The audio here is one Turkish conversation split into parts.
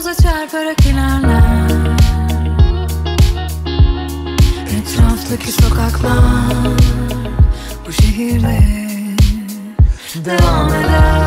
Omza çarparak ilerler Etraftaki sokaklar Bu şehirde Devam eder.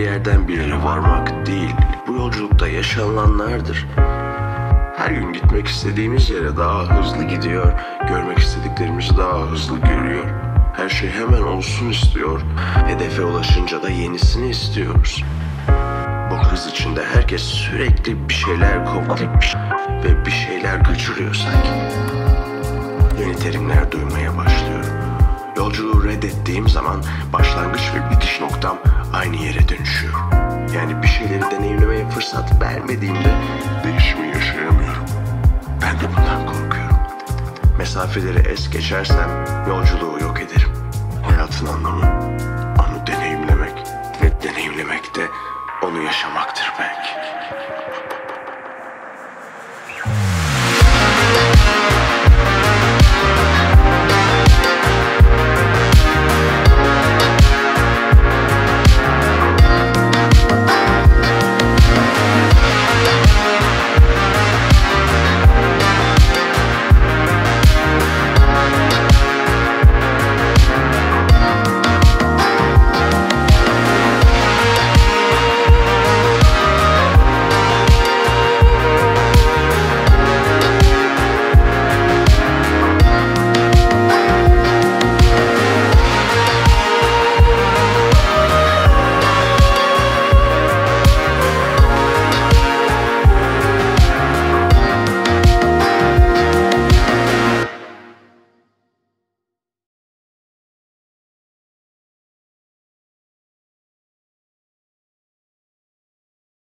Bir yerden bir yere varmak değil, bu yolculukta yaşanılanlardır. Her gün gitmek istediğimiz yere daha hızlı gidiyor, görmek istediklerimizi daha hızlı görüyor. Her şey hemen olsun istiyor, hedefe ulaşınca da yenisini istiyoruz. Bu hız içinde herkes sürekli bir şeyler kovalıyor ve bir şeyler kaçırıyor sanki. Yeni terimler duymaya başlıyorum. Yolculuğu reddettiğim zaman başlangıç ve bitiş noktam aynı yere dönüşüyor. Yani bir şeyleri deneyimlemeye fırsat vermediğimde değişimi yaşayamıyorum. Ben de bundan korkuyorum. Mesafeleri es geçersem yolculuğu yok ederim.